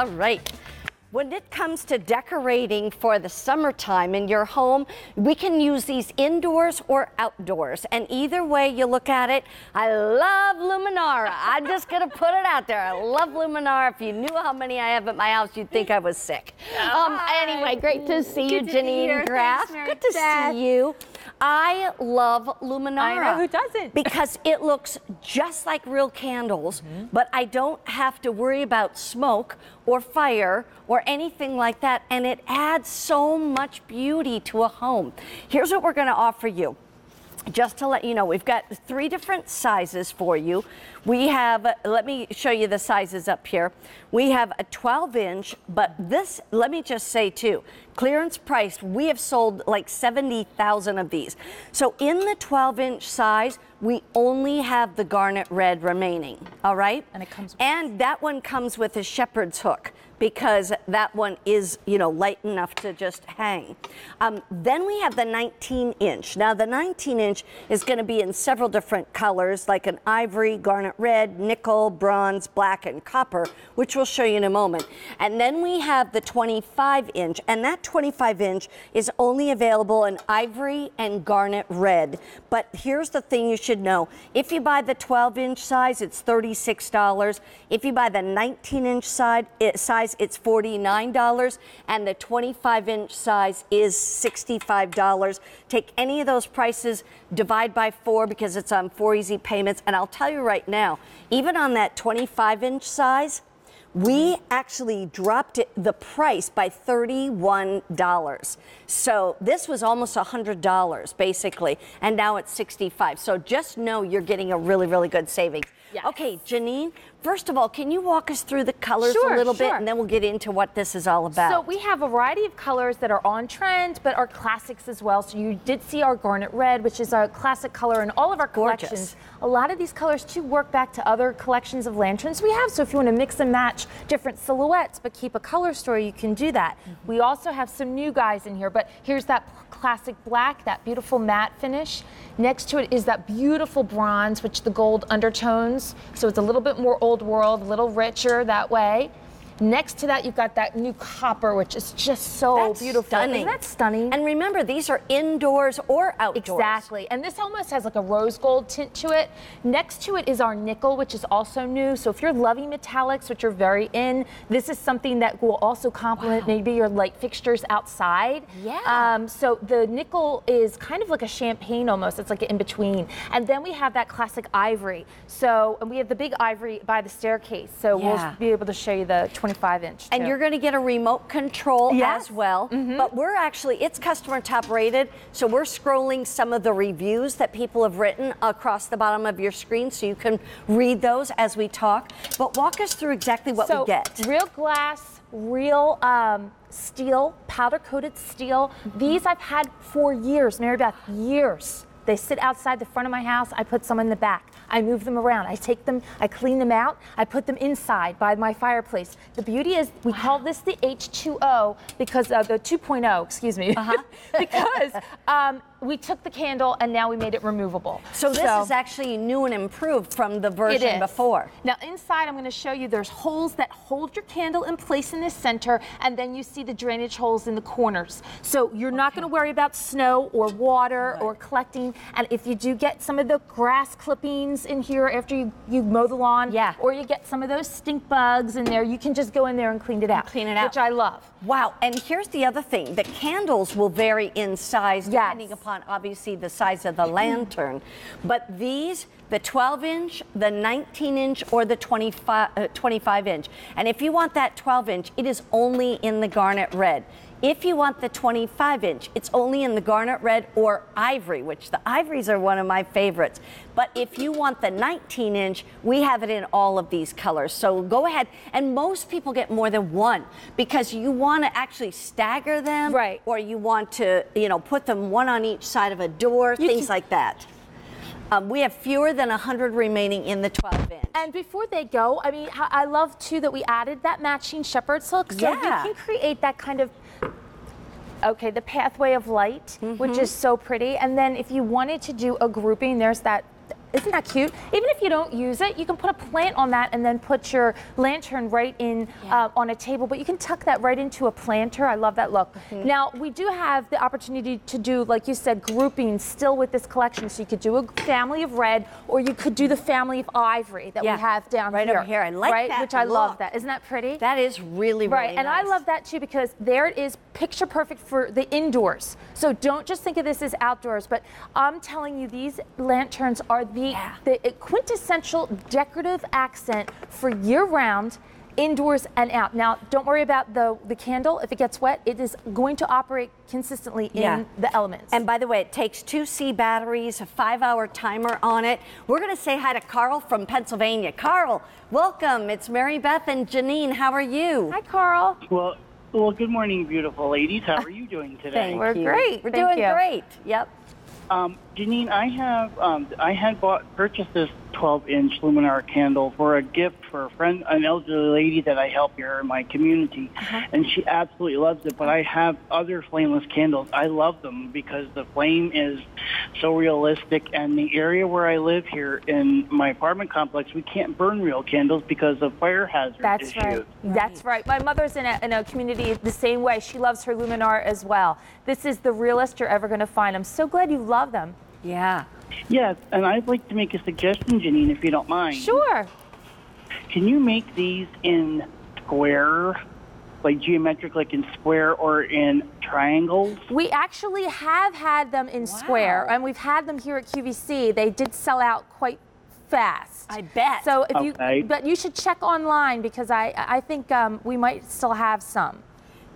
All right. When it comes to decorating for the summertime in your home, we can use these indoors or outdoors. And either way you look at it, I love Luminara. I'm just going to put it out there. I love Luminara. If you knew how many I have at my house, you'd think I was sick. Um, anyway, great to see you, Good Janine. Graff. Good to see you. I love Luminara. I know, who doesn't? Because it looks just like real candles, Mm-hmm. but I don't have to worry about smoke or fire or anything like that. And it adds so much beauty to a home. Here's what we're going to offer you. Just to let you know, we've got three different sizes for you. We have, let me show you the sizes up here. We have a 12 inch, but this, let me just say too, clearance price, we have sold like 70,000 of these. So in the 12 inch size, we only have the garnet red remaining, all right? And it comes with- And that one comes with a shepherd's hook because that one is, you know, light enough to just hang. Um, then we have the 19 inch. Now the 19 inch is going to be in several different colors, like an ivory, garnet red, nickel, bronze, black, and copper, which we'll show you in a moment. And then we have the 25 inch, and that 25 inch is only available in ivory and garnet red. But here's the thing you should know: if you buy the 12 inch size, it's $36. If you buy the 19 inch side, it, size, it's $49, and the 25 inch size is $65. Take any of those prices, divide by four because it's on four easy payments, and I'll tell you right now, even on that 25 inch size, we actually dropped it, the price by $31. So this was almost $100 basically, and now it's 65. So just know you're getting a really, really good savings. Yes. Okay, Janine, first of all, can you walk us through the colors Sure, a little bit and then we'll get into what this is all about? So we have a variety of colors that are on trend, but are classics as well. So you did see our garnet red, which is a classic color in all of our Gorgeous. collections. A lot of these colors too work back to other collections of lanterns we have. So if you want to mix and match different silhouettes, but keep a color story, you can do that. Mm-hmm. We also have some new guys in here, but here's that classic black, that beautiful matte finish. Next to it is that beautiful bronze, which the gold undertones. So it's a little bit more old world, a little richer that way. Next to that, you've got that new copper, which is just so That's beautiful. stunning. Isn't that stunning? And remember, these are indoors or outdoors. Exactly. And this almost has like a rose gold tint to it. Next to it is our nickel, which is also new. So if you're loving metallics, which you're very in, this is something that will also complement maybe your light fixtures outside. Yeah. Um, so the nickel is kind of like a champagne almost. It's like an in between. And then we have that classic ivory. So and we have the big ivory by the staircase. So Yeah. we'll be able to show you the 25 inch. And too. you're going to get a remote control Yes. as well. But we're actually, it's customer top rated. So we're scrolling some of the reviews that people have written across the bottom of your screen so you can read those as we talk. But walk us through exactly what so we get. real glass, real um, steel, powder coated steel. These I've had for years, Mary Beth, years. They sit outside the front of my house. I put some in the back. I move them around. I take them, I clean them out. I put them inside by my fireplace. The beauty is we call this the H2O because uh, the 2.0, excuse me, Uh-huh. because um, we took the candle and now we made it removable. So this is actually new and improved from the version before. Now inside, I'm going to show you there's holes that hold your candle in place in the center, and then you see the drainage holes in the corners. So you're not going to worry about snow or water or collecting. And if you do get some of the grass clippings in here after you, you mow the lawn, Yeah. or you get some of those stink bugs in there, you can just go in there and clean it out. clean it out. Which I love. Wow, and here's the other thing. The candles will vary in size Yes. depending obviously the size of the lantern. But these, the 12 inch, the 19 inch, or the 25, uh, 25 inch. And if you want that 12 inch, it is only in the garnet red. If you want the 25 inch, it's only in the garnet red or ivory, which the ivories are one of my favorites. But if you want the 19 inch, we have it in all of these colors. So go ahead. And most people get more than one because you want to actually stagger them. Right. Or you want to, you know, put them one on each side of a door, You things like that. Um, we have fewer than 100 remaining in the 12 inch. And before they go, I mean, I love too that we added that matching shepherd's hook. So Yeah. you can create that kind of okay, the pathway of light, which mm-hmm. is so pretty. And then if you wanted to do a grouping, there's that Isn't that cute? Even if you don't use it, you can put a plant on that and then put your lantern right in uh, on a table. But you can tuck that right into a planter. I love that look. Mm-hmm. Now we do have the opportunity to do, like you said, grouping still with this collection. So you could do a family of red, or you could do the family of ivory that Yeah. we have down Right here. over here. I like right? that Which I love that. Isn't that pretty? That is really, really Right, and I love that too because there it is, picture perfect for the indoors. So don't just think of this as outdoors, but I'm telling you, these lanterns are the, Yeah. the quintessential decorative accent for year round. Indoors and out. Now, don't worry about the, the candle. If it gets wet, it is going to operate consistently in Yeah. the elements. And by the way, it takes two C batteries, a five hour timer on it. We're going to say hi to Carl from Pennsylvania. Carl, welcome. It's Mary Beth and Janine. How are you? Hi, Carl. Well, well, good morning, beautiful ladies. How are you doing today? Thank We're you. great. We're Thank doing you. great. Yep. Um, Janine, I have um, I had bought purchased this 12-inch Luminar candle for a gift for a friend, an elderly lady that I help here in my community, and she absolutely loves it. But I have other flameless candles. I love them because the flame is so realistic, and the area where I live here in my apartment complex, we can't burn real candles because of fire hazard That's issues. right. That's right. My mother's in a, in a community the same way. She loves her Luminar as well. This is the realest you're ever going to find. I'm so glad you love them. Yeah. Yes, and I'd like to make a suggestion, Janine, if you don't mind. Sure. Can you make these in square, like geometric, like in square or in triangles? We actually have had them in square, and we've had them here at QVC. They did sell out quite fast. I bet. So if Okay. you, but you should check online because I, I think um, we might still have some.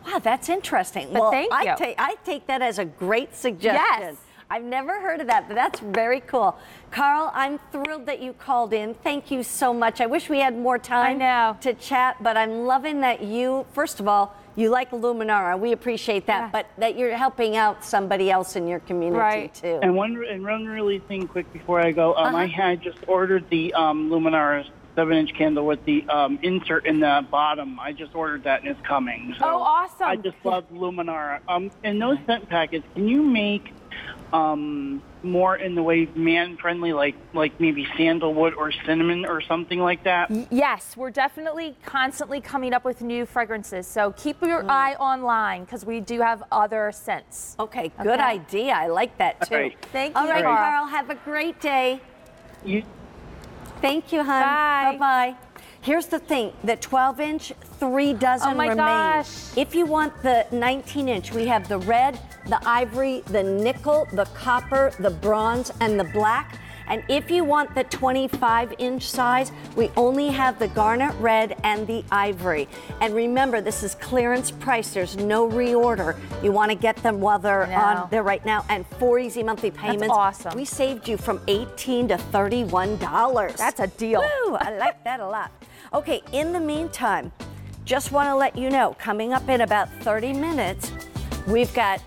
Wow, that's interesting. But well, thank I you. take I take that as a great suggestion. Yes. I've never heard of that, but that's very cool. Carl, I'm thrilled that you called in. Thank you so much. I wish we had more time know. to chat, but I'm loving that you, first of all, you like Luminara. We appreciate that, Yeah. but that you're helping out somebody else in your community Right. too. And one and one really thing quick before I go, um, I Uh-huh. had just ordered the um, Luminara seven-inch candle with the um, insert in the bottom. I just ordered that and it's coming. So Oh, awesome. I just love Luminara. Um, and those scent packets, can you make um, more in the way man-friendly, like like maybe sandalwood or cinnamon or something like that? Yes, we're definitely constantly coming up with new fragrances. So keep your eye online because we do have other scents. okay, good Okay. idea. I like that too. All right. Thank you, All right, Carl. Carl, have a great day. You, Thank you, hon. Bye. Bye. Here's the thing: the 12-inch, three dozen Oh my remain. gosh. If you want the 19-inch, we have the red, the ivory, the nickel, the copper, the bronze, and the black. And if you want the 25-inch size, we only have the garnet red and the ivory. And remember, this is clearance price. There's no reorder. You want to get them while they're on there right now, and four easy monthly payments. That's awesome. We saved you from 18 to 31 dollars. That's a deal. Woo, I like that a lot. Okay, in the meantime, just want to let you know, coming up in about 30 minutes, we've got